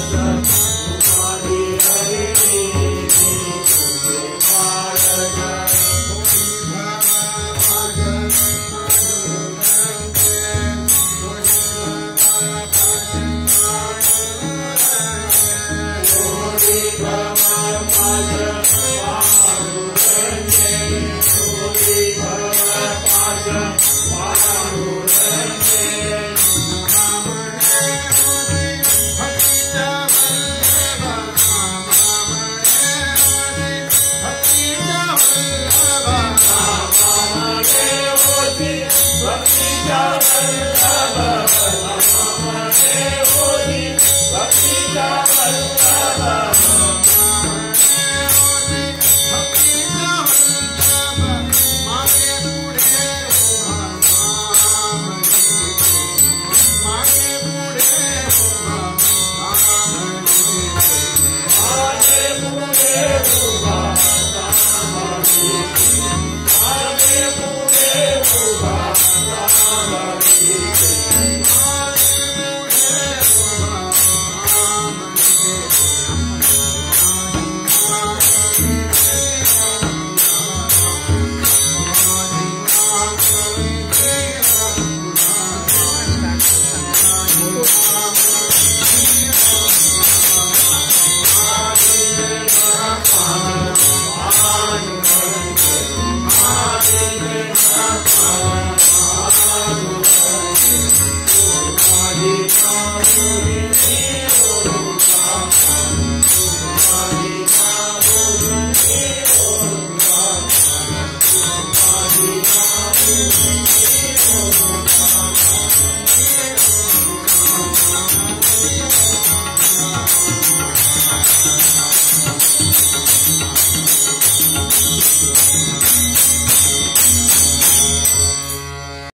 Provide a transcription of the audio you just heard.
Gaza. Bhakti